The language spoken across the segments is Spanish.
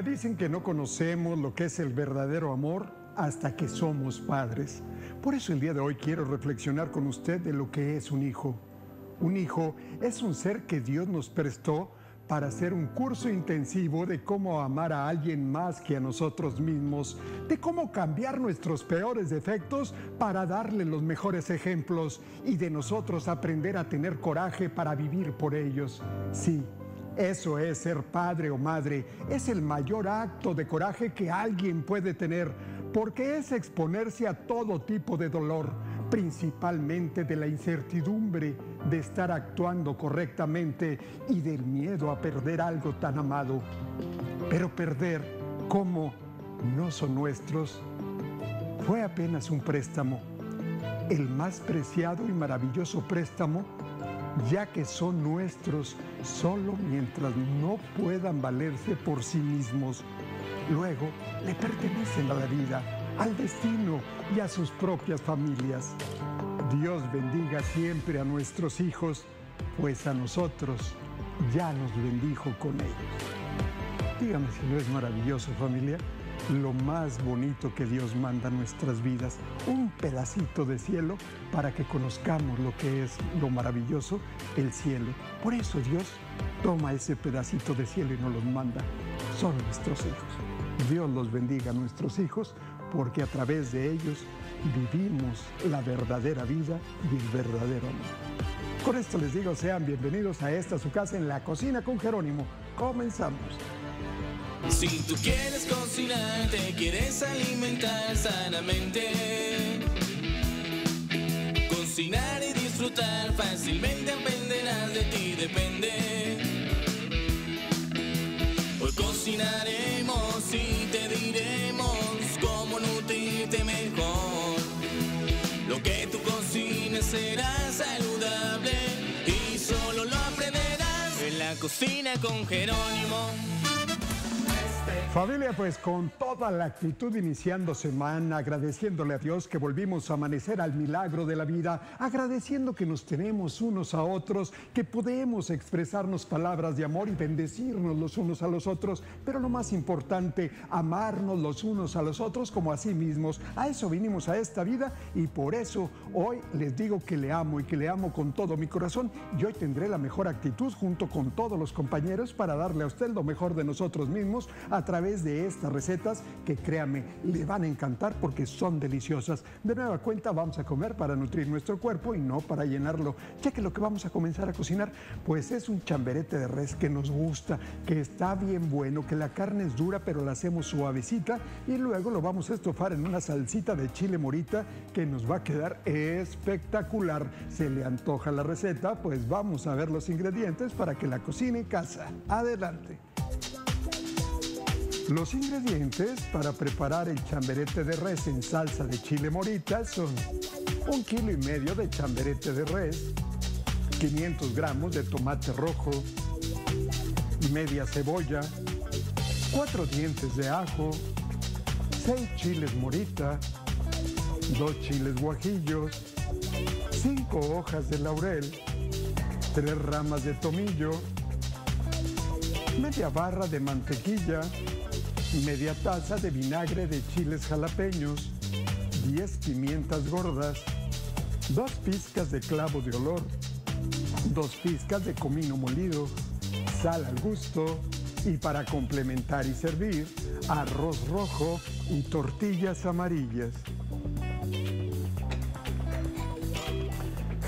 Dicen que no conocemos lo que es el verdadero amor hasta que somos padres. Por eso el día de hoy quiero reflexionar con usted de lo que es un hijo. Un hijo es un ser que Dios nos prestó para hacer un curso intensivo de cómo amar a alguien más que a nosotros mismos, de cómo cambiar nuestros peores defectos para darle los mejores ejemplos y de nosotros aprender a tener coraje para vivir por ellos. Sí, eso es ser padre o madre. Es el mayor acto de coraje que alguien puede tener, porque es exponerse a todo tipo de dolor, principalmente de la incertidumbre de estar actuando correctamente y del miedo a perder algo tan amado. Pero perder, como no son nuestros, fue apenas un préstamo, el más preciado y maravilloso préstamo ya que son nuestros solo mientras no puedan valerse por sí mismos. Luego le pertenecen a la vida, al destino y a sus propias familias. Dios bendiga siempre a nuestros hijos, pues a nosotros ya nos bendijo con ellos. Dígame si no es maravilloso familia lo más bonito que Dios manda a nuestras vidas, un pedacito de cielo para que conozcamos lo que es lo maravilloso, el cielo. Por eso Dios toma ese pedacito de cielo y nos los manda. Son nuestros hijos. Dios los bendiga a nuestros hijos porque a través de ellos vivimos la verdadera vida y el verdadero amor. Con esto les digo, sean bienvenidos a esta su casa en la cocina con Jerónimo. Comenzamos. Si tú quieres cocinar, te quieres alimentar sanamente. Cocinar y disfrutar fácilmente aprenderás de ti, depende. Hoy cocinaremos y te diremos cómo nutrirte mejor. Lo que tú cocines será saludable y solo lo aprenderás en la cocina con Jerónimo. Familia, pues con toda la actitud iniciando semana, agradeciéndole a Dios que volvimos a amanecer al milagro de la vida, agradeciendo que nos tenemos unos a otros, que podemos expresarnos palabras de amor y bendecirnos los unos a los otros, pero lo más importante, amarnos los unos a los otros como a sí mismos. A eso vinimos a esta vida y por eso hoy les digo que le amo y que le amo con todo mi corazón y hoy tendré la mejor actitud junto con todos los compañeros para darle a usted lo mejor de nosotros mismos a través de estas recetas que créame, le van a encantar porque son deliciosas. De nueva cuenta vamos a comer para nutrir nuestro cuerpo y no para llenarlo. Ya que lo que vamos a comenzar a cocinar pues es un chamberete de res que nos gusta, que está bien bueno, que la carne es dura pero la hacemos suavecita y luego lo vamos a estofar en una salsita de chile morita que nos va a quedar espectacular. Se le antoja la receta, pues vamos a ver los ingredientes para que la cocine casa. Adelante. Los ingredientes para preparar el chamberete de res en salsa de chile morita son un kilo y medio de chamberete de res, 500 gramos de tomate rojo, media cebolla, cuatro dientes de ajo, seis chiles morita, dos chiles guajillos, cinco hojas de laurel, tres ramas de tomillo, media barra de mantequilla, media taza de vinagre de chiles jalapeños, 10 pimientas gordas, 2 pizcas de clavo de olor, 2 pizcas de comino molido, sal al gusto y para complementar y servir, arroz rojo y tortillas amarillas.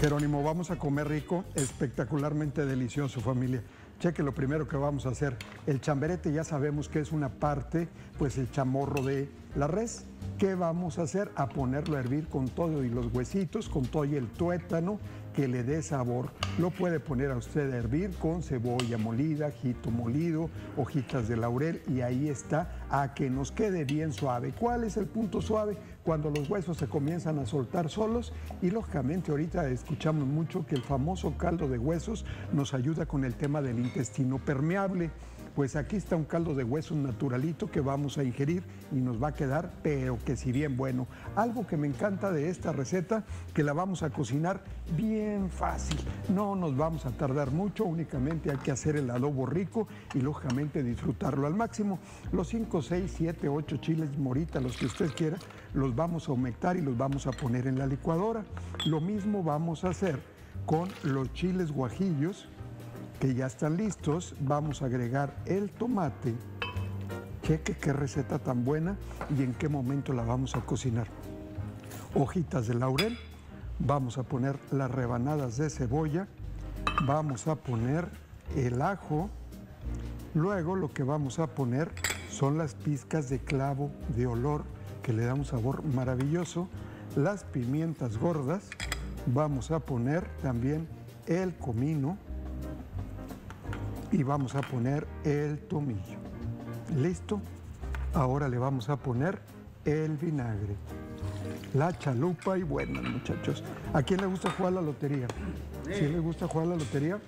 Jerónimo, vamos a comer rico, espectacularmente delicioso familia. Cheque lo primero que vamos a hacer. El chamberete ya sabemos que es una parte, pues el chamorro de la res. ¿Qué vamos a hacer? A ponerlo a hervir con todo y los huesitos, con todo y el tuétano que le dé sabor. Lo puede poner a usted a hervir con cebolla molida, jito molido, hojitas de laurel y ahí está a que nos quede bien suave. ¿Cuál es el punto suave? Cuando los huesos se comienzan a soltar solos y lógicamente ahorita escuchamos mucho que el famoso caldo de huesos nos ayuda con el tema del intestino permeable. Pues aquí está un caldo de hueso naturalito que vamos a ingerir y nos va a quedar, pero que si bien bueno. Algo que me encanta de esta receta, que la vamos a cocinar bien fácil. No nos vamos a tardar mucho, únicamente hay que hacer el adobo rico y lógicamente disfrutarlo al máximo. Los 5, 6, 7, 8 chiles morita, los que usted quiera, los vamos a humectar y los vamos a poner en la licuadora. Lo mismo vamos a hacer con los chiles guajillos ya están listos, vamos a agregar el tomate. Qué receta tan buena y en qué momento la vamos a cocinar. Hojitas de laurel, vamos a poner las rebanadas de cebolla, vamos a poner el ajo, luego lo que vamos a poner son las pizcas de clavo de olor que le da un sabor maravilloso, las pimientas gordas, vamos a poner también el comino, y vamos a poner el tomillo. ¿Listo? Ahora le vamos a poner el vinagre, la chalupa y bueno, muchachos. ¿A quién le gusta jugar la lotería? ¿Sí le gusta jugar la lotería?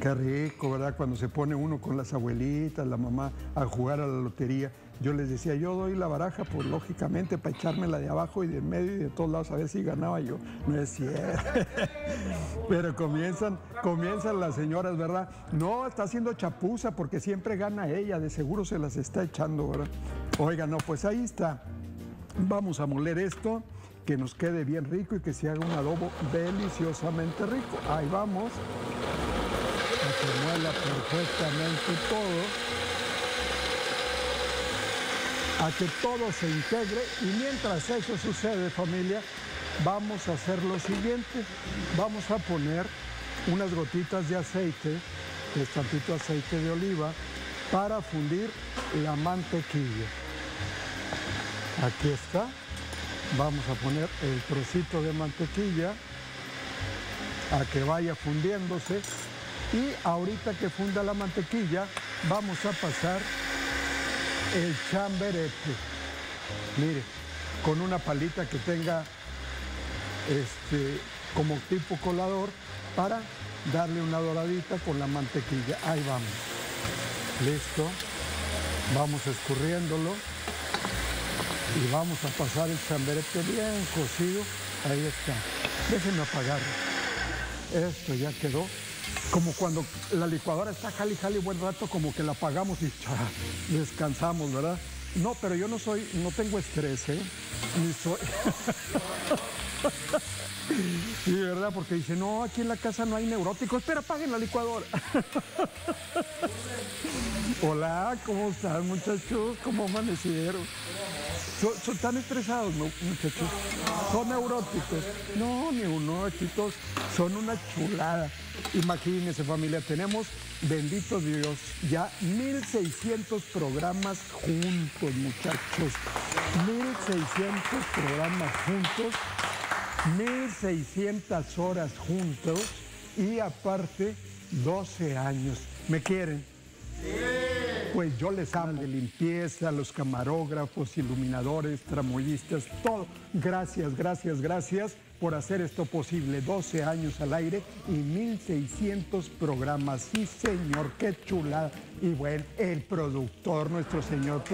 Qué rico, ¿verdad? Cuando se pone uno con las abuelitas, la mamá, a jugar a la lotería. Yo les decía, yo doy la baraja, pues lógicamente, para echármela de abajo y de medio y de todos lados a ver si ganaba yo. No es cierto. Pero comienzan, comienzan las señoras, ¿verdad? No, está haciendo chapuza porque siempre gana ella, de seguro se las está echando, ¿verdad? Oiga, no, pues ahí está. Vamos a moler esto, que nos quede bien rico y que se haga un adobo deliciosamente rico. Ahí vamos. Que muela perfectamente todo a que todo se integre y mientras eso sucede familia, vamos a hacer lo siguiente, vamos a poner unas gotitas de aceite, de aceite de oliva, para fundir la mantequilla. Aquí está, vamos a poner el trocito de mantequilla a que vaya fundiéndose. Y ahorita que funda la mantequilla vamos a pasar el chamberete. Mire, con una palita que tenga este, como tipo colador para darle una doradita con la mantequilla. Ahí vamos. Listo. Vamos escurriéndolo y vamos a pasar el chamberete bien cocido. Ahí está. Déjenme apagarlo. Esto ya quedó como cuando la licuadora está jali jali buen rato, como que la apagamos y descansamos, ¿verdad? No, pero yo no soy, no tengo estrés, ¿eh? Ni soy. Sí, ¿verdad? Porque dice, no, aquí en la casa no hay neuróticos, pero apaguen la licuadora. Hola, ¿cómo están muchachos? ¿Cómo amanecieron? ¿Son, tan estresados, muchachos? ¿Son neuróticos? No, aquí son una chulada. Imagínense familia, tenemos, bendito Dios, ya 1.600 programas juntos, muchachos. 1.600 programas juntos 1.600 horas juntos y aparte 12 años. ¿Me quieren? Pues yo les amo de limpieza, los camarógrafos, iluminadores, tramoyistas, todo. Gracias, gracias, gracias por hacer esto posible. 12 años al aire y 1.600 programas. Sí, señor, qué chulada. Y bueno, el productor, nuestro señor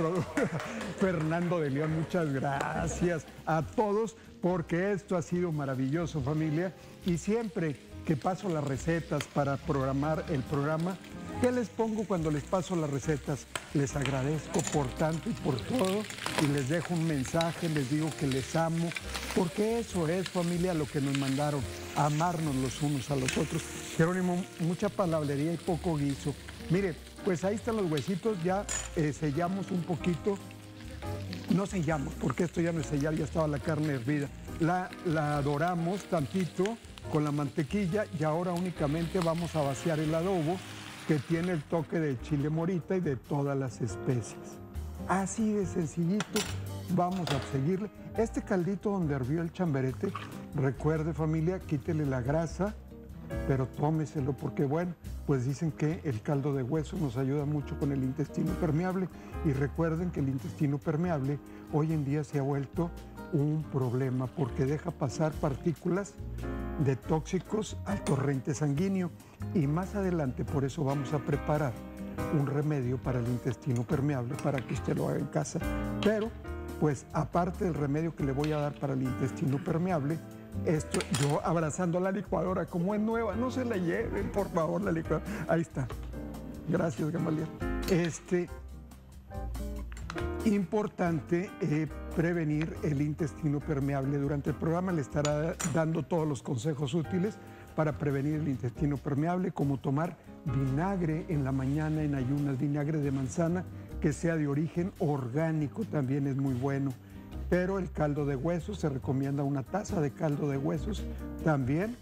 Fernando de León, muchas gracias a todos porque esto ha sido maravilloso familia y siempre que paso las recetas para programar el programa, ¿qué les pongo cuando les paso las recetas? Les agradezco por tanto y por todo y les dejo un mensaje, les digo que les amo, porque eso es familia lo que nos mandaron, amarnos los unos a los otros. Jerónimo, mucha palabrería y poco guiso. Mire, pues ahí están los huesitos, ya eh, sellamos un poquito no sellamos, porque esto ya no es sellar, ya estaba la carne hervida. La, la doramos tantito con la mantequilla y ahora únicamente vamos a vaciar el adobo que tiene el toque de chile morita y de todas las especies. Así de sencillito vamos a seguirle. Este caldito donde hervió el chamberete, recuerde familia, quítele la grasa, pero tómeselo porque bueno, pues dicen que el caldo de hueso nos ayuda mucho con el intestino permeable y recuerden que el intestino permeable hoy en día se ha vuelto un problema porque deja pasar partículas de tóxicos al torrente sanguíneo y más adelante por eso vamos a preparar un remedio para el intestino permeable para que usted lo haga en casa. Pero, pues aparte del remedio que le voy a dar para el intestino permeable, esto, yo abrazando la licuadora como es nueva, no se la lleven, por favor, la licuadora. Ahí está. Gracias, Gamaliel. Este, importante eh, prevenir el intestino permeable. Durante el programa le estará dando todos los consejos útiles para prevenir el intestino permeable, como tomar vinagre en la mañana en ayunas, vinagre de manzana que sea de origen orgánico también es muy bueno. Pero el caldo de huesos, se recomienda una taza de caldo de huesos también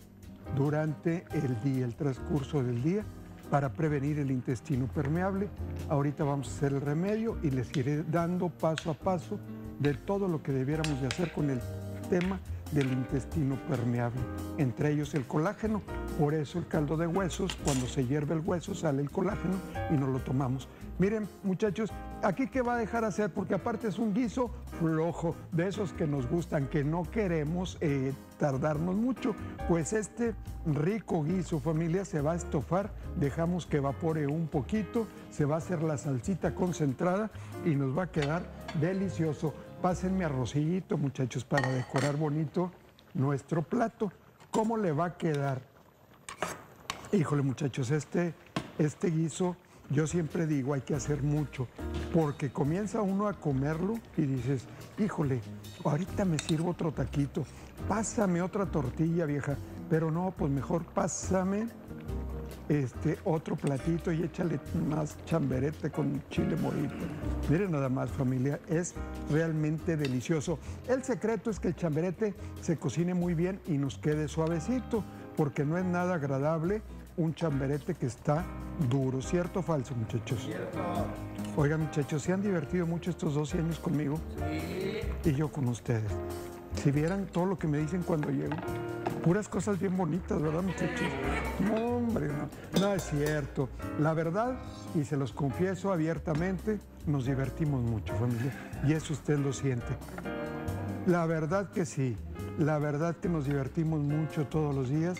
durante el día, el transcurso del día, para prevenir el intestino permeable. Ahorita vamos a hacer el remedio y les iré dando paso a paso de todo lo que debiéramos de hacer con el tema del intestino permeable, entre ellos el colágeno. Por eso el caldo de huesos, cuando se hierve el hueso sale el colágeno y nos lo tomamos. Miren, muchachos, aquí qué va a dejar hacer, porque aparte es un guiso flojo, de esos que nos gustan, que no queremos eh, tardarnos mucho. Pues este rico guiso, familia, se va a estofar, dejamos que evapore un poquito, se va a hacer la salsita concentrada y nos va a quedar delicioso. Pásenme arrocito, muchachos, para decorar bonito nuestro plato. ¿Cómo le va a quedar? Híjole, muchachos, este, este guiso, yo siempre digo, hay que hacer mucho, porque comienza uno a comerlo y dices, híjole, ahorita me sirvo otro taquito, pásame otra tortilla vieja, pero no, pues mejor pásame este, otro platito y échale más chamberete con chile morito. Miren nada más familia, es realmente delicioso. El secreto es que el chamberete se cocine muy bien y nos quede suavecito, porque no es nada agradable un chamberete que está duro. ¿Cierto o falso, muchachos? Cierto. Oigan, muchachos, se han divertido mucho estos 12 años conmigo. Sí. Y yo con ustedes. Si vieran todo lo que me dicen cuando llego. Puras cosas bien bonitas, ¿verdad, muchachos? No, hombre, no, no es cierto. La verdad, y se los confieso abiertamente, nos divertimos mucho, familia. Y eso usted lo siente. La verdad que sí. La verdad que nos divertimos mucho todos los días.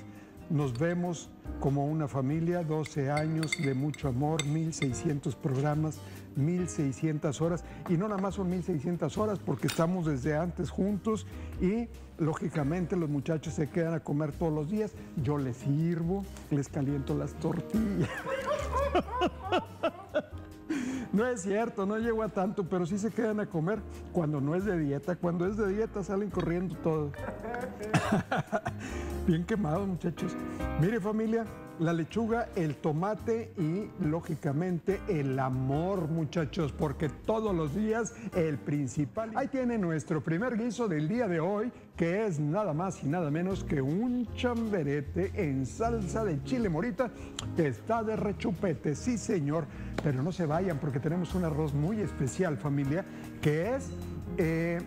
Nos vemos como una familia, 12 años de mucho amor, 1.600 programas, 1.600 horas. Y no nada más son 1.600 horas porque estamos desde antes juntos y lógicamente los muchachos se quedan a comer todos los días. Yo les sirvo, les caliento las tortillas. No es cierto, no llego a tanto, pero sí se quedan a comer cuando no es de dieta. Cuando es de dieta salen corriendo todos. Bien quemados, muchachos. Mire, familia, la lechuga, el tomate y, lógicamente, el amor, muchachos, porque todos los días el principal. Ahí tiene nuestro primer guiso del día de hoy, que es nada más y nada menos que un chamberete en salsa de chile morita, que está de rechupete, sí, señor. Pero no se vayan, porque tenemos un arroz muy especial, familia, que es. Eh,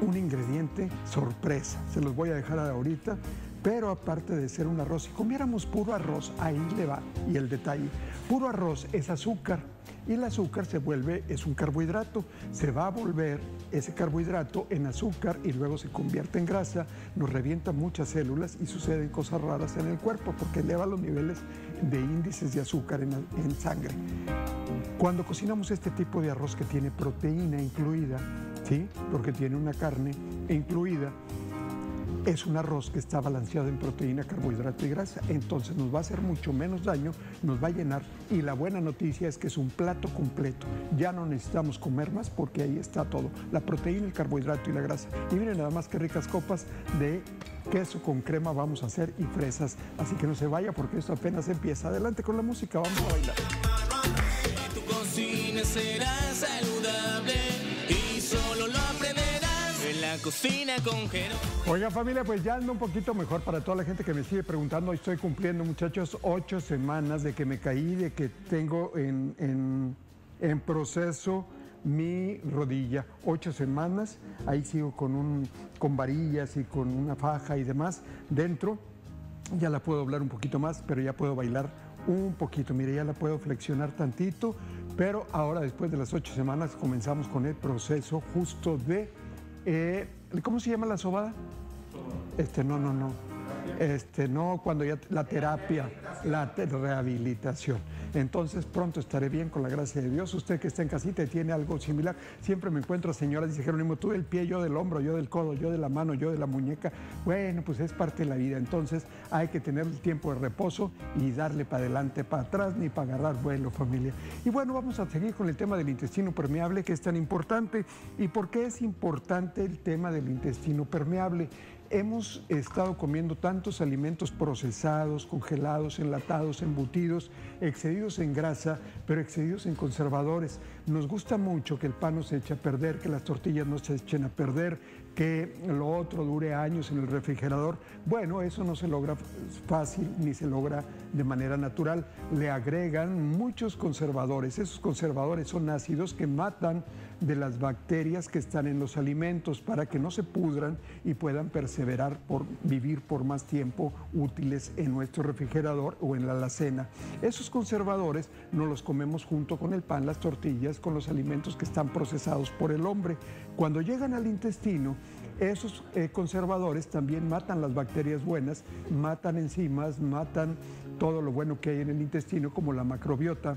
un ingrediente sorpresa. Se los voy a dejar ahorita. Pero aparte de ser un arroz, si comiéramos puro arroz, ahí le va. Y el detalle, puro arroz es azúcar. Y el azúcar se vuelve, es un carbohidrato, se va a volver ese carbohidrato en azúcar y luego se convierte en grasa, nos revienta muchas células y suceden cosas raras en el cuerpo porque eleva los niveles de índices de azúcar en, en sangre. Cuando cocinamos este tipo de arroz que tiene proteína incluida, ¿sí? porque tiene una carne incluida, es un arroz que está balanceado en proteína, carbohidrato y grasa, entonces nos va a hacer mucho menos daño, nos va a llenar y la buena noticia es que es un plato completo, ya no necesitamos comer más porque ahí está todo, la proteína, el carbohidrato y la grasa. Y miren nada más que ricas copas de queso con crema vamos a hacer y fresas, así que no se vaya porque esto apenas empieza. Adelante con la música, vamos a bailar. Tu cocina será saludable Oiga familia, pues ya ando un poquito mejor para toda la gente que me sigue preguntando. Hoy estoy cumpliendo, muchachos, ocho semanas de que me caí, de que tengo en, en- en proceso mi rodilla. Ocho semanas, ahí sigo con, un, con varillas y con una faja y demás dentro. Ya la puedo hablar un poquito más, pero ya puedo bailar un poquito. Mire, ya la puedo flexionar tantito, pero ahora después de las ocho semanas comenzamos con el proceso justo de... eh, ¿Cómo se llama la sobada? Este, no, no, no. Este, no, cuando ya la terapia, la rehabilitación. Entonces pronto estaré bien con la gracia de Dios. Usted que está en casita y tiene algo similar, siempre me encuentro a señoras, dice Jerónimo, tú del pie, yo del hombro, yo del codo, yo de la mano, yo de la muñeca. Bueno, pues es parte de la vida. Entonces hay que tener el tiempo de reposo y darle para adelante, para atrás, ni para agarrar vuelo, familia. Y bueno, vamos a seguir con el tema del intestino permeable que es tan importante. ¿Y por qué es importante el tema del intestino permeable? Hemos estado comiendo tantos alimentos procesados, congelados, enlatados, embutidos, excedidos en grasa, pero excedidos en conservadores. Nos gusta mucho que el pan no se eche a perder, que las tortillas no se echen a perder, que lo otro dure años en el refrigerador. Bueno, eso no se logra fácil ni se logra de manera natural. Le agregan muchos conservadores. Esos conservadores son ácidos que matan de las bacterias que están en los alimentos para que no se pudran y puedan perseverar por vivir por más tiempo útiles en nuestro refrigerador o en la alacena. Esos conservadores no los comemos junto con el pan, las tortillas, con los alimentos que están procesados por el hombre. Cuando llegan al intestino, esos eh, conservadores también matan las bacterias buenas, matan enzimas, matan todo lo bueno que hay en el intestino, como la macrobiota,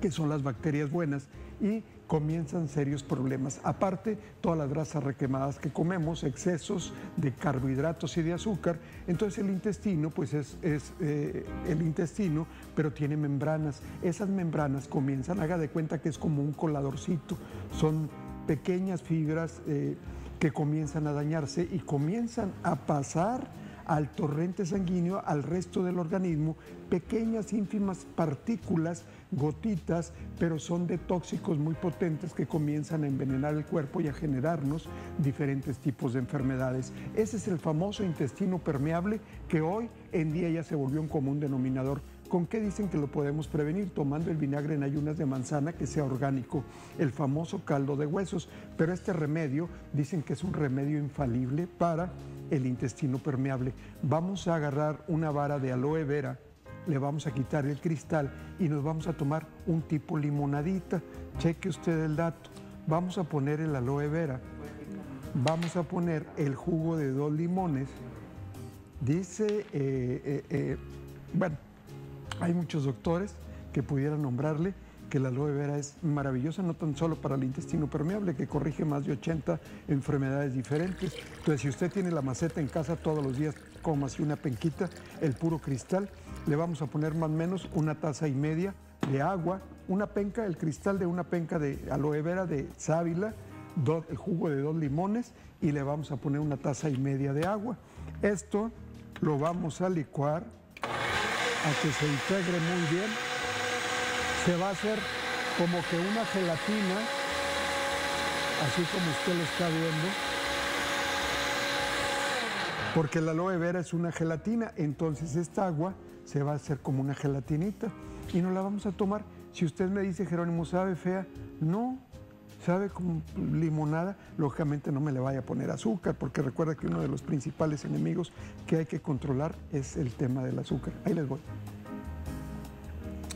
que son las bacterias buenas, y comienzan serios problemas. Aparte, todas las grasas requemadas que comemos, excesos de carbohidratos y de azúcar, entonces el intestino, pues es, eh, el intestino, pero tiene membranas. Esas membranas comienzan, haga de cuenta que es como un coladorcito, son pequeñas fibras eh, que comienzan a dañarse y comienzan a pasar al torrente sanguíneo, al resto del organismo, pequeñas ínfimas partículas, gotitas, pero son de tóxicos muy potentes que comienzan a envenenar el cuerpo y a generarnos diferentes tipos de enfermedades. Ese es el famoso intestino permeable que hoy en día ya se volvió un común denominador ¿Con qué dicen que lo podemos prevenir? Tomando el vinagre en ayunas de manzana que sea orgánico, el famoso caldo de huesos. Pero este remedio dicen que es un remedio infalible para el intestino permeable. Vamos a agarrar una vara de aloe vera, le vamos a quitar el cristal y nos vamos a tomar un tipo limonadita. Cheque usted el dato. Vamos a poner el aloe vera, vamos a poner el jugo de dos limones. Dice, eh, eh, eh, bueno, hay muchos doctores que pudieran nombrarle que la aloe vera es maravillosa, no tan solo para el intestino permeable, que corrige más de 80 enfermedades diferentes. Entonces, si usted tiene la maceta en casa todos los días, como así una penquita, el puro cristal, le vamos a poner más o menos una taza y media de agua, una penca, el cristal de una penca de aloe vera de sábila, el jugo de dos limones y le vamos a poner una taza y media de agua. Esto lo vamos a licuar a que se integre muy bien se va a hacer como que una gelatina, así como usted lo está viendo, porque la aloe vera es una gelatina, entonces esta agua se va a hacer como una gelatinita y no la vamos a tomar. Si usted me dice, Jerónimo, ¿sabe fea? No, sabe como limonada, lógicamente no me le vaya a poner azúcar, porque recuerda que uno de los principales enemigos que hay que controlar es el tema del azúcar. Ahí les voy.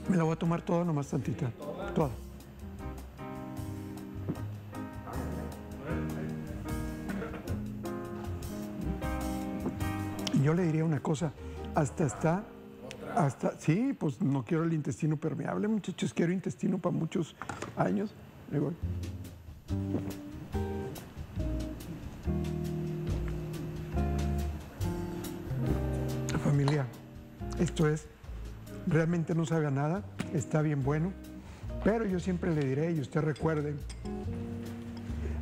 Me la voy a tomar toda, nomás tantita. Toda. Yo le diría una cosa, hasta está, hasta, sí, pues no quiero el intestino permeable, muchachos, quiero intestino para muchos años. Familia, esto es realmente no sabe nada, está bien bueno, pero yo siempre le diré, y usted recuerde,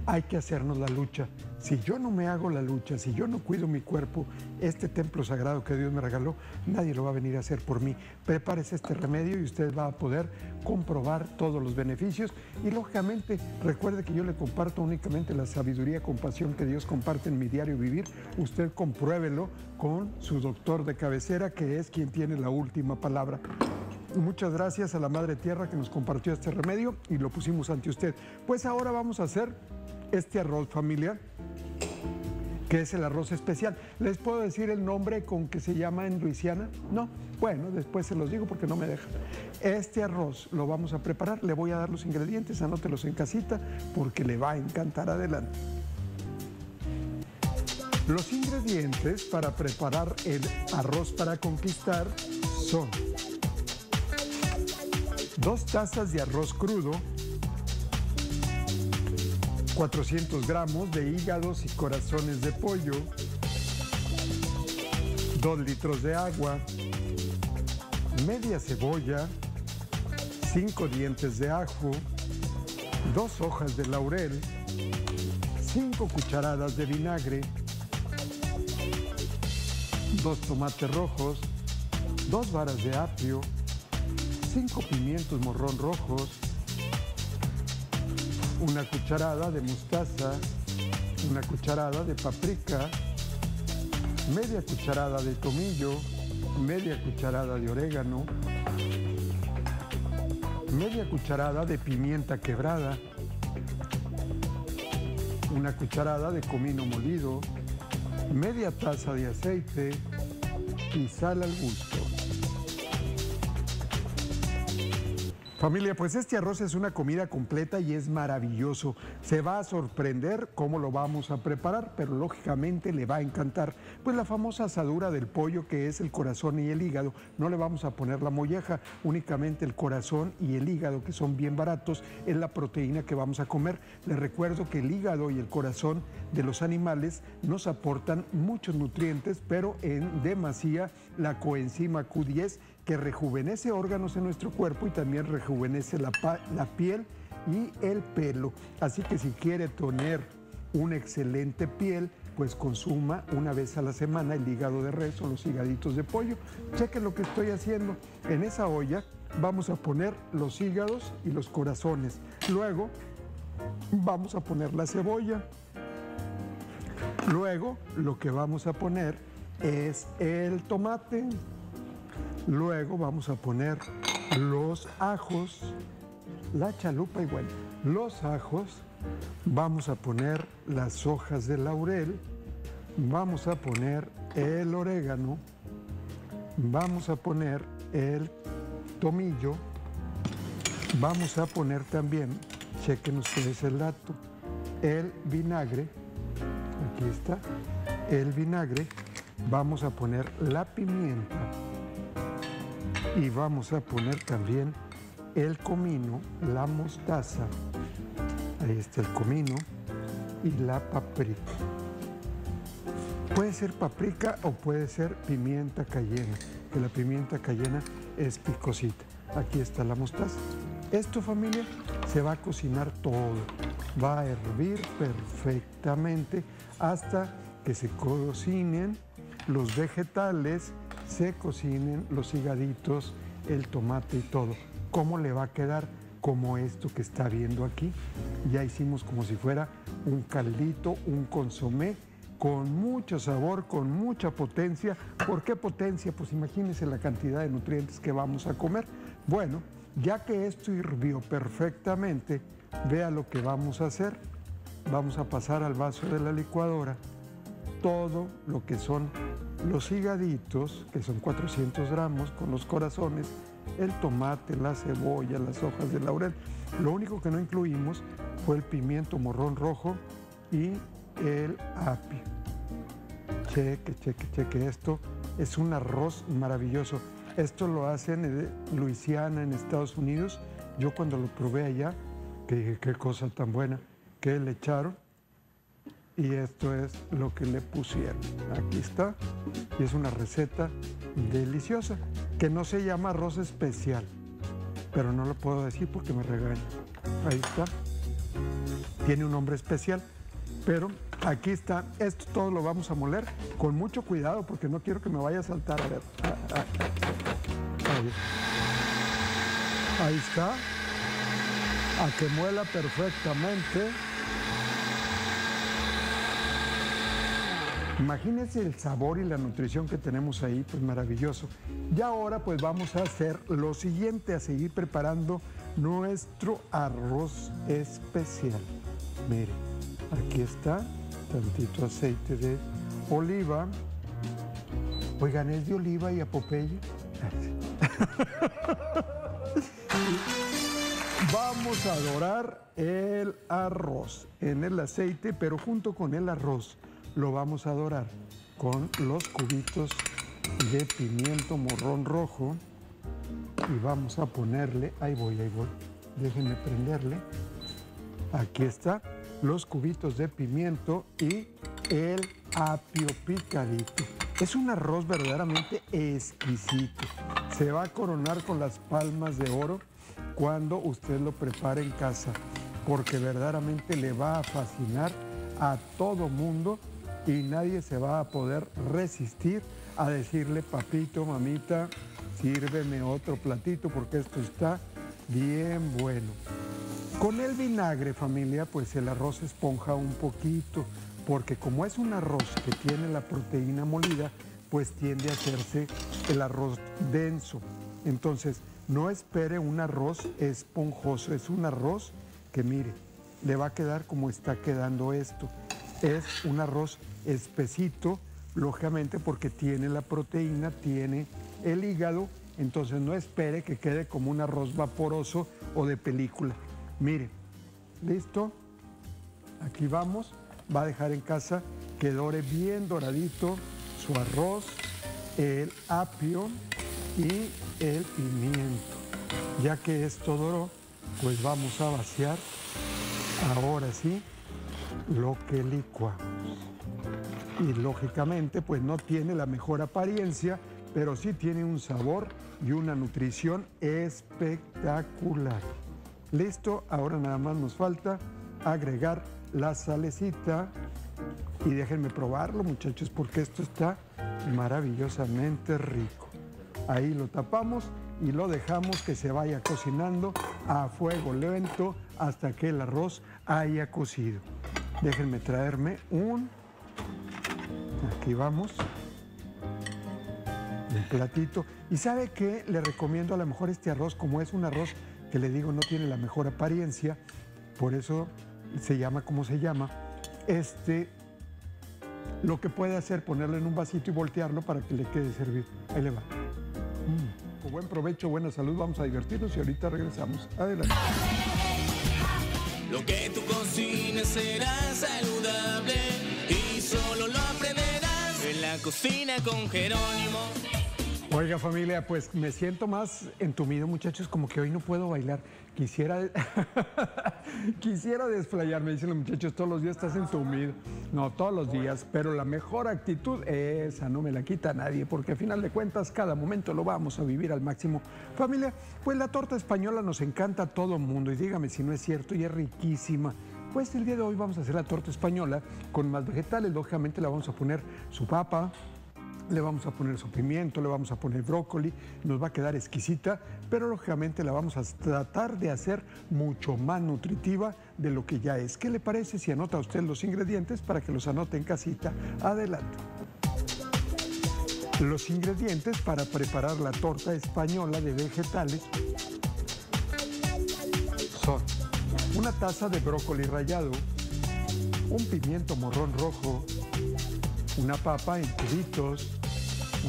hay que hacernos la lucha. Si yo no me hago la lucha, si yo no cuido mi cuerpo, este templo sagrado que Dios me regaló, nadie lo va a venir a hacer por mí. Prepárese este remedio y usted va a poder comprobar todos los beneficios. Y lógicamente, recuerde que yo le comparto únicamente la sabiduría, compasión que Dios comparte en mi diario vivir. Usted compruébelo con su doctor de cabecera, que es quien tiene la última palabra. Muchas gracias a la Madre Tierra que nos compartió este remedio y lo pusimos ante usted. Pues ahora vamos a hacer este arroz familiar, que es el arroz especial. ¿Les puedo decir el nombre con que se llama en Luisiana? No. Bueno, después se los digo porque no me dejan. Este arroz lo vamos a preparar. Le voy a dar los ingredientes, anótelos en casita porque le va a encantar adelante. Los ingredientes para preparar el arroz para conquistar son dos tazas de arroz crudo, 400 gramos de hígados y corazones de pollo, 2 litros de agua, media cebolla, 5 dientes de ajo, 2 hojas de laurel, 5 cucharadas de vinagre, 2 tomates rojos, 2 varas de apio, 5 pimientos morrón rojos, una cucharada de mostaza, una cucharada de paprika, media cucharada de tomillo, media cucharada de orégano, media cucharada de pimienta quebrada, una cucharada de comino molido, media taza de aceite y sal al gusto. Familia, pues este arroz es una comida completa y es maravilloso. Se va a sorprender cómo lo vamos a preparar, pero lógicamente le va a encantar. Pues la famosa asadura del pollo que es el corazón y el hígado, no le vamos a poner la molleja, únicamente el corazón y el hígado que son bien baratos, es la proteína que vamos a comer. Les recuerdo que el hígado y el corazón de los animales nos aportan muchos nutrientes, pero en demasía la coenzima Q10 que rejuvenece órganos en nuestro cuerpo y también rejuvenece la, piel y el pelo. Así que si quiere tener una excelente piel, pues consuma una vez a la semana el hígado de res o los hígaditos de pollo. Cheque lo que estoy haciendo. En esa olla vamos a poner los hígados y los corazones. Luego vamos a poner la cebolla. Luego lo que vamos a poner es el tomate. Luego vamos a poner los ajos, la chalupa igual, los ajos, vamos a poner las hojas de laurel, vamos a poner el orégano, vamos a poner el tomillo, vamos a poner también, chequen ustedes el dato, el vinagre, aquí está, el vinagre, vamos a poner la pimienta, y vamos a poner también el comino, la mostaza, ahí está el comino y la paprika. Puede ser paprika o puede ser pimienta cayena, que la pimienta cayena es picosita. Aquí está la mostaza. Esto familia se va a cocinar todo, va a hervir perfectamente hasta que se cocinen los vegetales se cocinen los higaditos, el tomate y todo. ¿Cómo le va a quedar? Como esto que está viendo aquí. Ya hicimos como si fuera un caldito, un consomé con mucho sabor, con mucha potencia. ¿Por qué potencia? Pues imagínense la cantidad de nutrientes que vamos a comer. Bueno, ya que esto hirvió perfectamente, vea lo que vamos a hacer. Vamos a pasar al vaso de la licuadora todo lo que son los higaditos, que son 400 gramos, con los corazones, el tomate, la cebolla, las hojas de laurel. Lo único que no incluimos fue el pimiento morrón rojo y el apio. Cheque, cheque, cheque. Esto es un arroz maravilloso. Esto lo hacen en Luisiana, en Estados Unidos. Yo cuando lo probé allá, que dije, qué cosa tan buena, que le echaron y esto es lo que le pusieron. Aquí está. Y es una receta deliciosa que no se llama arroz especial, pero no lo puedo decir porque me regañan. Ahí está. Tiene un nombre especial, pero aquí está. Esto todo lo vamos a moler con mucho cuidado porque no quiero que me vaya a saltar. A ver. Ah, ah, ah. Ahí. Ahí está. A que muela perfectamente. Imagínense el sabor y la nutrición que tenemos ahí, pues maravilloso. Y ahora pues vamos a hacer lo siguiente, a seguir preparando nuestro arroz especial. Mire, aquí está, tantito aceite de oliva. Oigan, ¿es de oliva y apopeya? Vamos a dorar el arroz en el aceite, pero junto con el arroz lo vamos a dorar con los cubitos de pimiento morrón rojo, y vamos a ponerle, ahí voy, ahí voy, déjenme prenderle. Aquí está, los cubitos de pimiento y el apio picadito. Es un arroz verdaderamente exquisito. Se va a coronar con las palmas de oro cuando usted lo prepare en casa, porque verdaderamente le va a fascinar a todo mundo y nadie se va a poder resistir a decirle, papito, mamita, sírveme otro platito porque esto está bien bueno. Con el vinagre, familia, pues el arroz esponja un poquito, porque como es un arroz que tiene la proteína molida, pues tiende a hacerse el arroz denso. Entonces, no espere un arroz esponjoso, es un arroz que mire, le va a quedar como está quedando esto. Es un arroz espesito, lógicamente porque tiene la proteína, tiene el hígado, entonces no espere que quede como un arroz vaporoso o de película. Mire, listo, aquí vamos, va a dejar en casa que dore bien doradito su arroz, el apio y el pimiento. Ya que esto doró, pues vamos a vaciar ahora sí lo que licuamos. Y lógicamente pues no tiene la mejor apariencia, pero sí tiene un sabor y una nutrición espectacular. Listo, ahora nada más nos falta agregar la salecita y déjenme probarlo muchachos porque esto está maravillosamente rico. Ahí lo tapamos y lo dejamos que se vaya cocinando a fuego lento hasta que el arroz haya cocido. Déjenme traerme un, aquí vamos, un platito. Y sabe que le recomiendo a lo mejor este arroz, como es un arroz que le digo no tiene la mejor apariencia, por eso se llama como se llama, este, lo que puede hacer, ponerlo en un vasito y voltearlo para que le quede servir. Ahí le va. Mm, con buen provecho, buena salud, vamos a divertirnos y ahorita regresamos. Adelante. Lo que tú cocines será saludable cocina con Jerónimo. Oiga familia, pues me siento más entumido muchachos, como que hoy no puedo bailar. Quisiera, quisiera desplayarme, dicen los muchachos, todos los días estás entumido. No, todos los días, pero la mejor actitud, esa no me la quita nadie, porque a final de cuentas cada momento lo vamos a vivir al máximo. Familia, pues la torta española nos encanta a todo mundo y dígame si no es cierto y es riquísima. Pues el día de hoy vamos a hacer la torta española con más vegetales, lógicamente la vamos a poner su papa, le vamos a poner su pimiento, le vamos a poner brócoli, nos va a quedar exquisita, pero lógicamente la vamos a tratar de hacer mucho más nutritiva de lo que ya es. ¿Qué le parece si anota usted los ingredientes para que los anote en casita? Adelante. Los ingredientes para preparar la torta española de vegetales una taza de brócoli rallado, un pimiento morrón rojo, una papa en cubitos,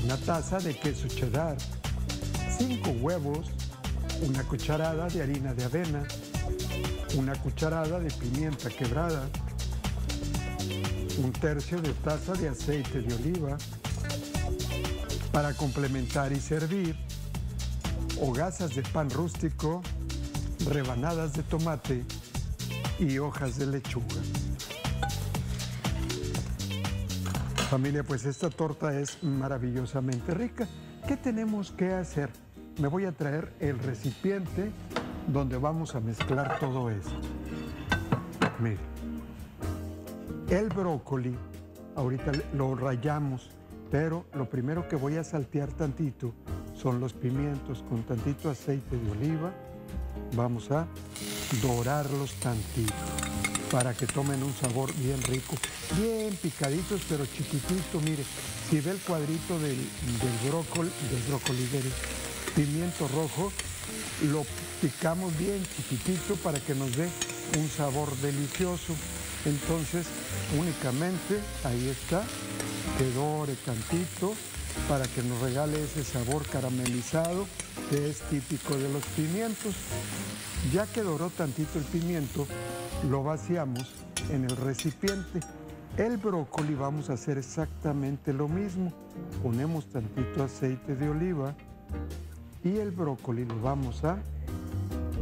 una taza de queso cheddar, cinco huevos, una cucharada de harina de avena, una cucharada de pimienta quebrada, un tercio de taza de aceite de oliva, para complementar y servir, hogazas de pan rústico, rebanadas de tomate y hojas de lechuga. Familia, pues esta torta es maravillosamente rica. ¿Qué tenemos que hacer? Me voy a traer el recipiente donde vamos a mezclar todo esto. Mire, el brócoli, ahorita lo rayamos, pero lo primero que voy a saltear tantito son los pimientos con tantito aceite de oliva. Vamos a dorarlos tantito para que tomen un sabor bien rico. Bien picaditos, pero chiquitito, mire. Si ve el cuadrito del, brócoli, del brócoli, del pimiento rojo, lo picamos bien chiquitito para que nos dé un sabor delicioso. Entonces, únicamente, ahí está, que dore tantito para que nos regale ese sabor caramelizado que es típico de los pimientos. Ya que doró tantito el pimiento, lo vaciamos en el recipiente. El brócoli vamos a hacer exactamente lo mismo. Ponemos tantito aceite de oliva Y el brócoli lo vamos a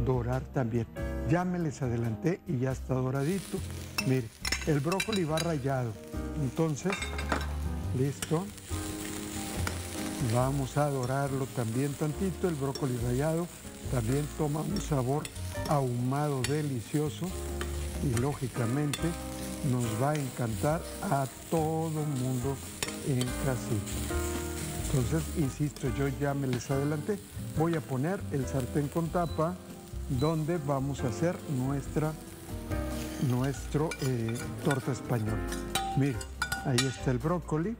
dorar también. Ya me les adelanté y ya está doradito. Mire, el brócoli va rayado. Entonces, listo. Vamos a dorarlo también tantito. El brócoli rallado también toma un sabor ahumado delicioso y lógicamente nos va a encantar a todo mundo en casita. Entonces, insisto, yo ya me les adelanté. Voy a poner el sartén con tapa donde vamos a hacer nuestra nuestro eh, torta española. Mire, ahí está el brócoli.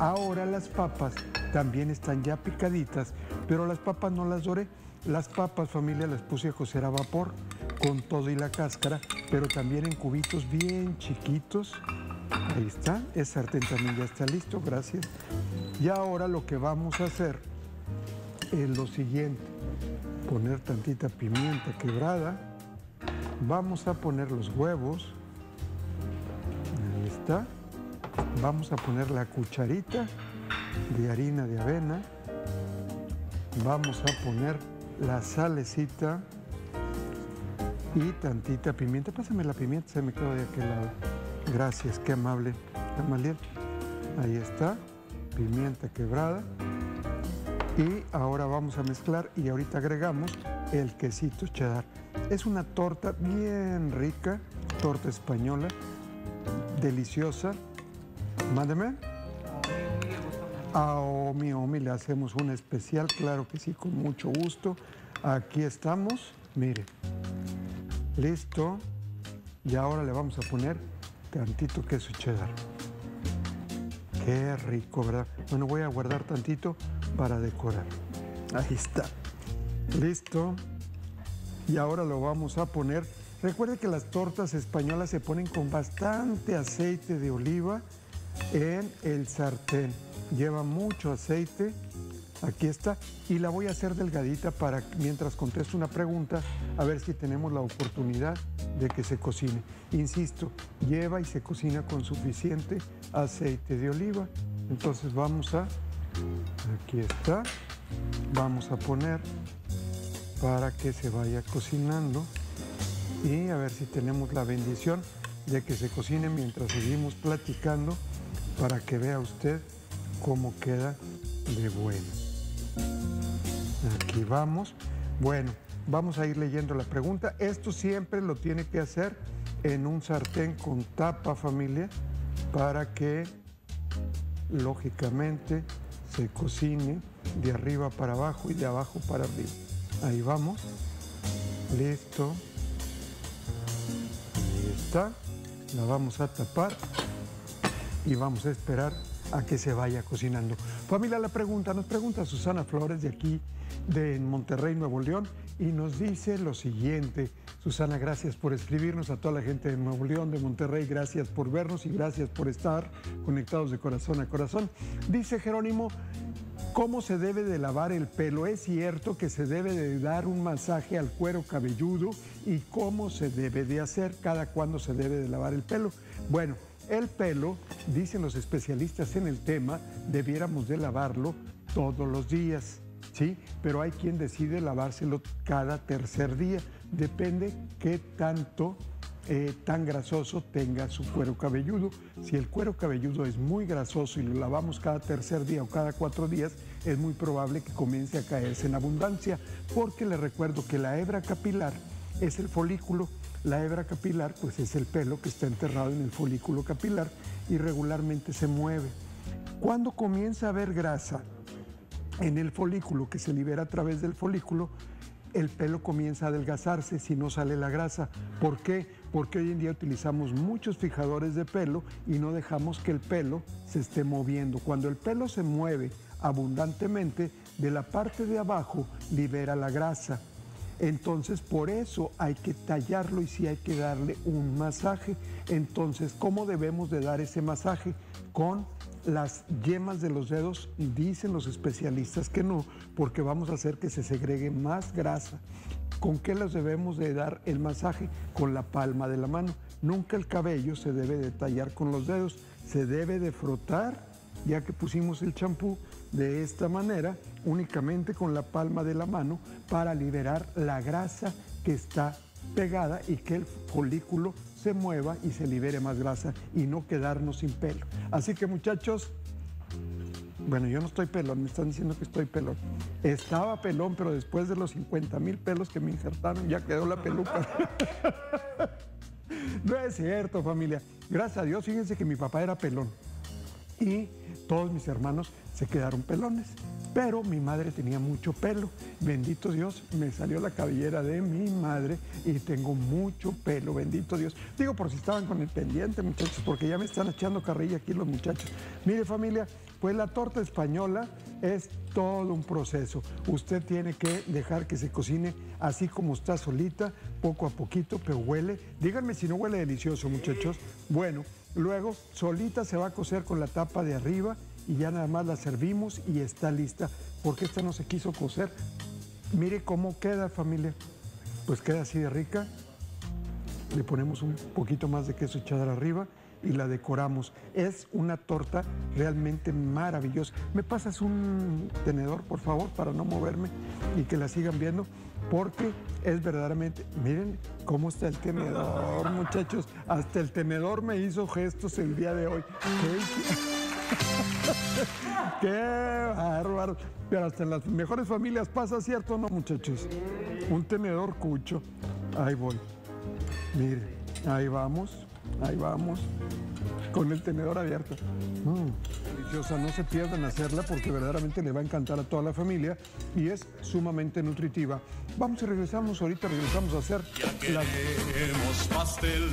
Ahora las papas también están ya picaditas, pero las papas no las doré. Las papas, familia, las puse a cocer a vapor con todo y la cáscara, pero también en cubitos bien chiquitos. Ahí está, el sartén también ya está listo, gracias. Y ahora lo que vamos a hacer es lo siguiente, poner tantita pimienta quebrada, vamos a poner los huevos, ahí está, vamos a poner la cucharita de harina de avena, vamos a poner la salecita, y tantita pimienta. Pásame la pimienta, se me quedó de aquel lado. Gracias, qué amable. Gamaliel. Ahí está, pimienta quebrada. Y ahora vamos a mezclar y ahorita agregamos el quesito cheddar. Es una torta bien rica, torta española, deliciosa. Mándeme. A Omi Omi le hacemos una especial, claro que sí, con mucho gusto. Aquí estamos, mire, Listo. Y ahora le vamos a poner tantito queso cheddar. Qué rico, ¿verdad? Bueno, voy a guardar tantito para decorar. Ahí está. Listo. Y ahora lo vamos a poner. Recuerde que las tortas españolas se ponen con bastante aceite de oliva en el sartén. Lleva mucho aceite Aquí está. Y la voy a hacer delgadita para mientras contesto una pregunta, a ver si tenemos la oportunidad de que se cocine. Insisto, lleva y se cocina con suficiente aceite de oliva. Entonces vamos a, aquí está, vamos a poner para que se vaya cocinando y a ver si tenemos la bendición de que se cocine mientras seguimos platicando para que vea usted cómo queda de bueno. Aquí vamos. Bueno, vamos a ir leyendo la pregunta. Esto siempre lo tiene que hacer en un sartén con tapa familia para que lógicamente se cocine de arriba para abajo y de abajo para arriba. Ahí vamos. Listo. Ahí está. La vamos a tapar y vamos a esperar a que se vaya cocinando. Familia, la pregunta, nos pregunta Susana Flores de aquí, de Monterrey, Nuevo León, y nos dice lo siguiente. Susana, gracias por escribirnos a toda la gente de Nuevo León, de Monterrey, gracias por vernos y gracias por estar conectados de corazón a corazón. Dice Jerónimo, ¿Cómo se debe de lavar el pelo? Es cierto que se debe de dar un masaje al cuero cabelludo y cómo se debe de hacer, cada cuándo se debe de lavar el pelo. Bueno, el pelo, dicen los especialistas en el tema, debiéramos de lavarlo todos los días, ¿sí? Pero hay quien decide lavárselo cada tercer día. Depende qué tanto, eh, tan grasoso tenga su cuero cabelludo. Si el cuero cabelludo es muy grasoso y lo lavamos cada tercer día o cada cuatro días, es muy probable que comience a caerse en abundancia, porque le recuerdo que la hebra capilar es el folículo la hebra capilar, pues es el pelo que está enterrado en el folículo capilar y regularmente se mueve. Cuando comienza a haber grasa en el folículo que se libera a través del folículo, el pelo comienza a adelgazarse si no sale la grasa. ¿Por qué? Porque hoy en día utilizamos muchos fijadores de pelo y no dejamos que el pelo se esté moviendo. Cuando el pelo se mueve abundantemente, de la parte de abajo libera la grasa entonces, por eso hay que tallarlo y sí hay que darle un masaje. Entonces, ¿cómo debemos de dar ese masaje? Con las yemas de los dedos, dicen los especialistas que no, porque vamos a hacer que se segregue más grasa. ¿Con qué los debemos de dar el masaje? Con la palma de la mano. Nunca el cabello se debe de tallar con los dedos, se debe de frotar, ya que pusimos el champú, de esta manera, únicamente con la palma de la mano, para liberar la grasa que está pegada y que el folículo se mueva y se libere más grasa y no quedarnos sin pelo. Así que muchachos, bueno, yo no estoy pelón, me están diciendo que estoy pelón. Estaba pelón, pero después de los 50 mil pelos que me injertaron, ya quedó la peluca. no es cierto, familia. Gracias a Dios, fíjense que mi papá era pelón. Y todos mis hermanos se quedaron pelones. Pero mi madre tenía mucho pelo. Bendito Dios, me salió la cabellera de mi madre y tengo mucho pelo. Bendito Dios. Digo por si estaban con el pendiente, muchachos, porque ya me están echando carrilla aquí los muchachos. Mire familia, pues la torta española es todo un proceso. Usted tiene que dejar que se cocine así como está solita, poco a poquito, pero huele. Díganme si no huele delicioso, muchachos. Bueno, luego solita se va a cocer con la tapa de arriba y ya nada más la servimos y está lista, porque esta no se quiso cocer. Mire cómo queda familia, pues queda así de rica. Le ponemos un poquito más de queso echado arriba y la decoramos. Es una torta realmente maravillosa. ¿Me pasas un tenedor, por favor, para no moverme y que la sigan viendo? Porque es verdaderamente, miren cómo está el tenedor, muchachos. Hasta el tenedor me hizo gestos el día de hoy. Qué bárbaro. Pero hasta en las mejores familias pasa, ¿cierto no, muchachos? Un tenedor cucho. Ahí voy. Mire, ahí vamos, ahí vamos. Con el tenedor abierto. Mm, deliciosa, no se pierdan hacerla porque verdaderamente le va a encantar a toda la familia y es sumamente nutritiva. Vamos y regresamos, ahorita regresamos a hacer Ya queremos pastel,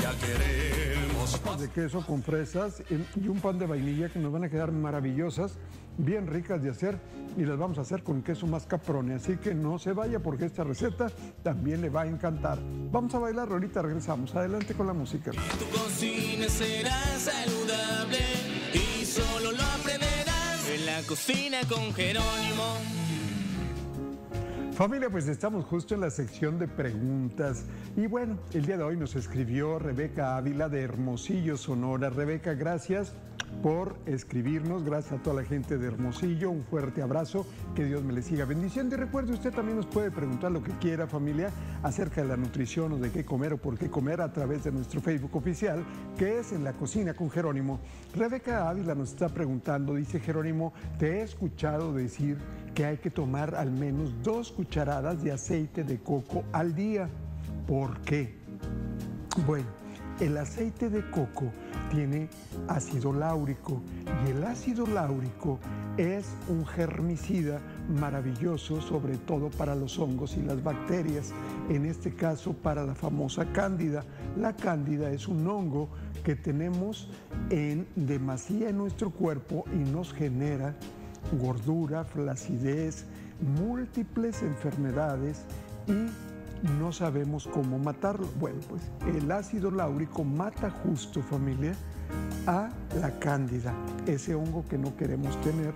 ya queremos pastel. de queso con fresas y un pan de vainilla que nos van a quedar maravillosas, bien ricas de hacer y las vamos a hacer con queso mascarpone. Así que no se vaya porque esta receta también le va a encantar. Vamos a bailar, ahorita regresamos. Adelante con la música. Tu cocina será saludable y solo lo aprenderás en la cocina con Jerónimo. Familia, pues estamos justo en la sección de preguntas. Y bueno, el día de hoy nos escribió Rebeca Ávila de Hermosillo, Sonora. Rebeca, gracias por escribirnos. Gracias a toda la gente de Hermosillo. Un fuerte abrazo. Que Dios me le siga bendiciendo. Y recuerde, usted también nos puede preguntar lo que quiera, familia, acerca de la nutrición o de qué comer o por qué comer a través de nuestro Facebook oficial, que es En la Cocina con Jerónimo. Rebeca Ávila nos está preguntando, dice Jerónimo, te he escuchado decir que hay que tomar al menos dos cucharadas de aceite de coco al día. ¿Por qué? Bueno, el aceite de coco tiene ácido láurico y el ácido láurico es un germicida maravilloso, sobre todo para los hongos y las bacterias, en este caso para la famosa cándida. La cándida es un hongo que tenemos en demasía en nuestro cuerpo y nos genera gordura, flacidez, múltiples enfermedades y no sabemos cómo matarlo. Bueno, pues el ácido láurico mata justo, familia, a la cándida, ese hongo que no queremos tener,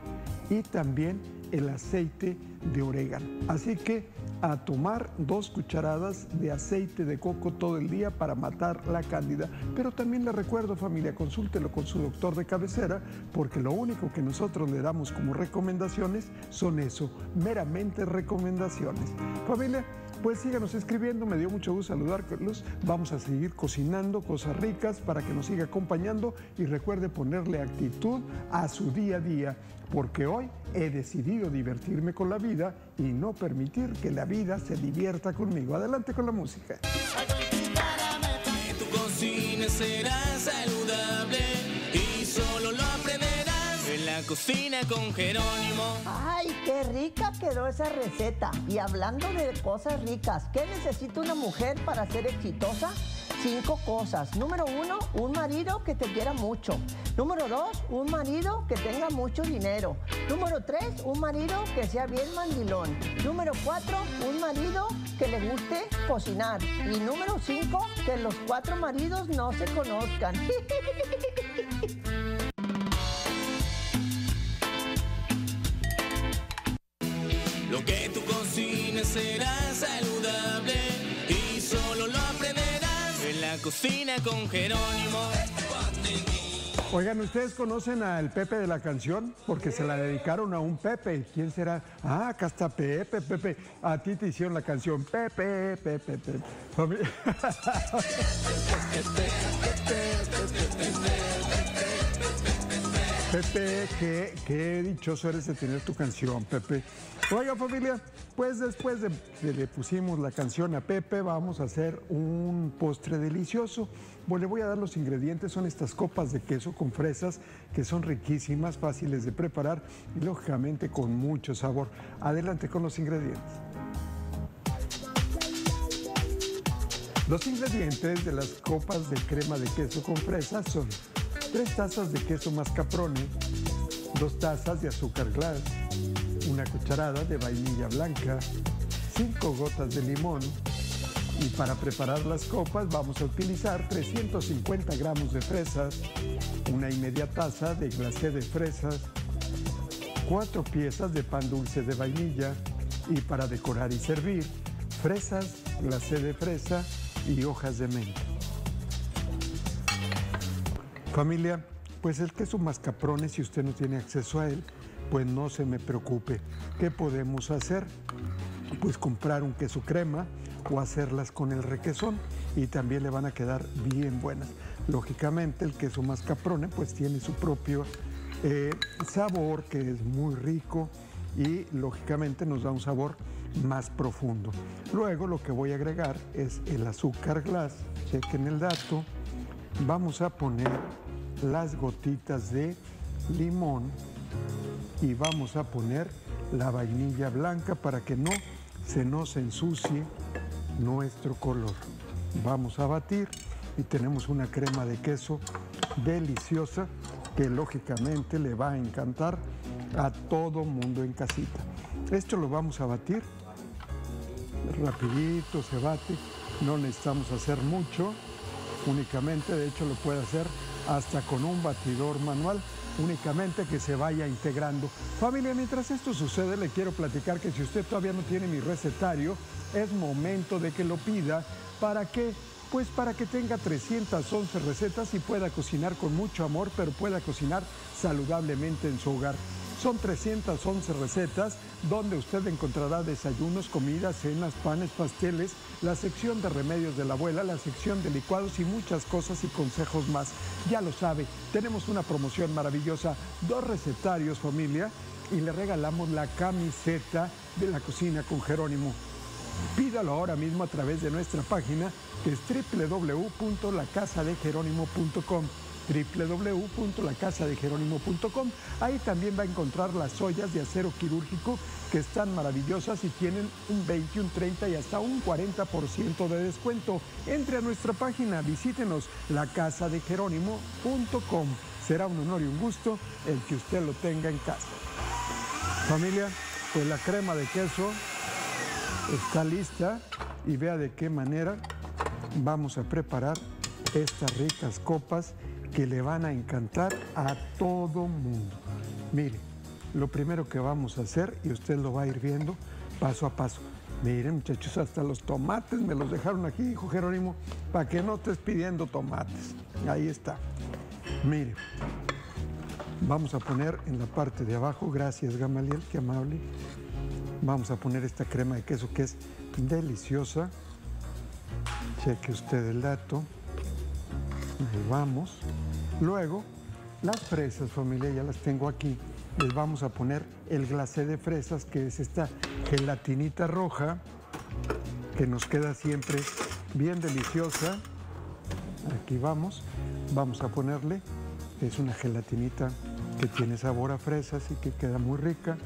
y también el aceite de orégano. Así que a tomar dos cucharadas de aceite de coco todo el día para matar la cándida. Pero también le recuerdo familia, consúltelo con su doctor de cabecera porque lo único que nosotros le damos como recomendaciones son eso, meramente recomendaciones. Familia, pues síganos escribiendo, me dio mucho gusto saludarlos. Vamos a seguir cocinando cosas ricas para que nos siga acompañando y recuerde ponerle actitud a su día a día, porque hoy he decidido divertirme con la vida y no permitir que la vida se divierta conmigo. Adelante con la música. La cocina con Jerónimo. ¡Ay, qué rica quedó esa receta! Y hablando de cosas ricas, ¿qué necesita una mujer para ser exitosa? Cinco cosas. Número uno, un marido que te quiera mucho. Número dos, un marido que tenga mucho dinero. Número tres, un marido que sea bien mandilón. Número cuatro, un marido que le guste cocinar. Y número cinco, que los cuatro maridos no se conozcan. cocina con Jerónimo. Oigan, ¿ustedes conocen al Pepe de la canción? Porque se la dedicaron a un Pepe. ¿Quién será? Ah, acá está Pepe, Pepe. A ti te hicieron la canción Pepe, Pepe, Pepe. Pepe, qué, qué dichoso eres de tener tu canción, Pepe. Oiga, familia, pues después de que le pusimos la canción a Pepe, vamos a hacer un postre delicioso. Bueno, le voy a dar los ingredientes, son estas copas de queso con fresas que son riquísimas, fáciles de preparar y lógicamente con mucho sabor. Adelante con los ingredientes. Los ingredientes de las copas de crema de queso con fresas son 3 tazas de queso mascarpone, 2 tazas de azúcar glass, una cucharada de vainilla blanca, 5 gotas de limón y para preparar las copas vamos a utilizar 350 gramos de fresas, una y media taza de glacé de fresas, 4 piezas de pan dulce de vainilla y para decorar y servir, fresas, glacé de fresa y hojas de menta. Familia, pues el queso mascarpone, si usted no tiene acceso a él, pues no se me preocupe. ¿Qué podemos hacer? Pues comprar un queso crema o hacerlas con el requesón y también le van a quedar bien buenas. Lógicamente el queso mascarpone pues tiene su propio eh, sabor que es muy rico y lógicamente nos da un sabor más profundo. Luego lo que voy a agregar es el azúcar glass, chequen el dato, vamos a poner las gotitas de limón y vamos a poner la vainilla blanca para que no se nos ensucie nuestro color. Vamos a batir y tenemos una crema de queso deliciosa que lógicamente le va a encantar a todo mundo en casita. Esto lo vamos a batir rapidito, se bate, no necesitamos hacer mucho, únicamente, de hecho lo puede hacer hasta con un batidor manual, únicamente que se vaya integrando. Familia, mientras esto sucede, le quiero platicar que si usted todavía no tiene mi recetario, es momento de que lo pida. ¿Para qué? Pues para que tenga 311 recetas y pueda cocinar con mucho amor, pero pueda cocinar saludablemente en su hogar. Son 311 recetas donde usted encontrará desayunos, comidas, cenas, panes, pasteles, la sección de remedios de la abuela, la sección de licuados y muchas cosas y consejos más. Ya lo sabe, tenemos una promoción maravillosa, dos recetarios familia y le regalamos la camiseta de la cocina con Jerónimo. Pídalo ahora mismo a través de nuestra página que es www.lacasadejerónimo.com www.lacasadejerónimo.com. Ahí también va a encontrar las ollas de acero quirúrgico que están maravillosas y tienen un 20, un 30 y hasta un 40% de descuento. Entre a nuestra página, visítenos lacasadejerónimo.com. Será un honor y un gusto el que usted lo tenga en casa. Familia, pues la crema de queso está lista y vea de qué manera vamos a preparar estas ricas copas que le van a encantar a todo mundo. Mire, lo primero que vamos a hacer, y usted lo va a ir viendo paso a paso. Miren, muchachos, hasta los tomates me los dejaron aquí, dijo Jerónimo, para que no estés pidiendo tomates. Ahí está. Mire, vamos a poner en la parte de abajo, gracias Gamaliel, qué amable. Vamos a poner esta crema de queso que es deliciosa. Cheque usted el dato. Vamos. Luego, las fresas, familia, ya las tengo aquí. Les vamos a poner el glacé de fresas, que es esta gelatinita roja, que nos queda siempre bien deliciosa. Aquí vamos. Vamos a ponerle, es una gelatinita que tiene sabor a fresas y que queda muy rica.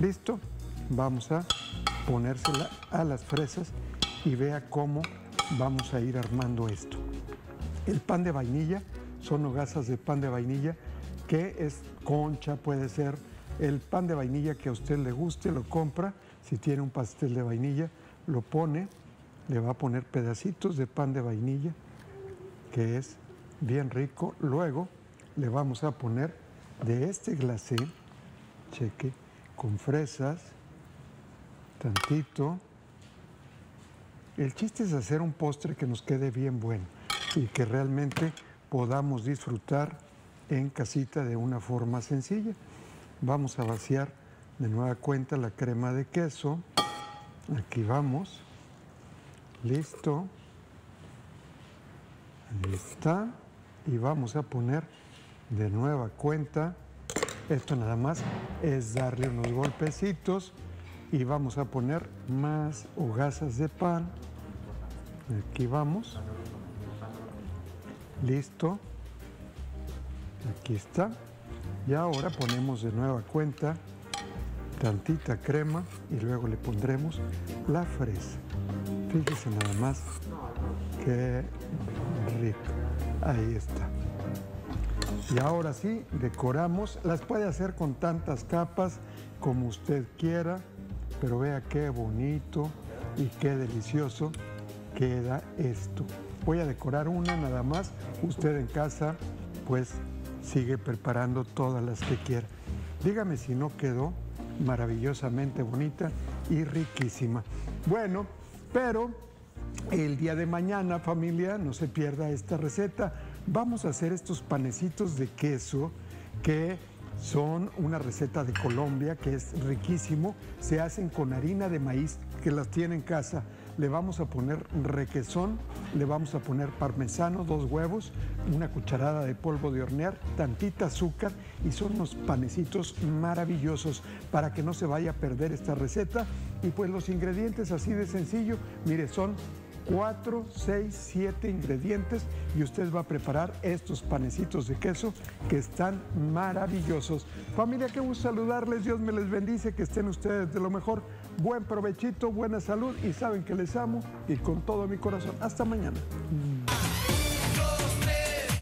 ¿Listo? Vamos a ponérsela a las fresas y vea cómo vamos a ir armando esto. El pan de vainilla son hogazas de pan de vainilla que es concha, puede ser el pan de vainilla que a usted le guste, lo compra. Si tiene un pastel de vainilla, lo pone, le va a poner pedacitos de pan de vainilla, que es bien rico. Luego le vamos a poner de este glacé, cheque, con fresas, tantito. El chiste es hacer un postre que nos quede bien bueno y que realmente podamos disfrutar en casita de una forma sencilla. Vamos a vaciar de nueva cuenta la crema de queso. Aquí vamos. Listo. Ahí está. Y vamos a poner de nueva cuenta. Esto nada más es darle unos golpecitos y vamos a poner más hogazas de pan. Aquí vamos. Listo. Aquí está. Y ahora ponemos de nueva cuenta tantita crema y luego le pondremos la fresa. Fíjese nada más qué rico. Ahí está. Y ahora sí, decoramos. Las puede hacer con tantas capas como usted quiera, pero vea qué bonito y qué delicioso queda esto. Voy a decorar una nada más. Usted en casa, pues sigue preparando todas las que quiera. Dígame si no quedó maravillosamente bonita y riquísima. Bueno, pero el día de mañana, familia, no se pierda esta receta. Vamos a hacer estos panecitos de queso que son una receta de Colombia que es riquísimo. Se hacen con harina de maíz que las tiene en casa le vamos a poner requesón, le vamos a poner parmesano, dos huevos, una cucharada de polvo de hornear, tantita azúcar y son unos panecitos maravillosos para que no se vaya a perder esta receta. Y pues los ingredientes así de sencillo, mire, son 4, 6, 7 ingredientes y usted va a preparar estos panecitos de queso que están maravillosos. Familia, qué gusto saludarles, Dios me les bendice, que estén ustedes de lo mejor. Buen provechito, buena salud y saben que les amo y con todo mi corazón. Hasta mañana.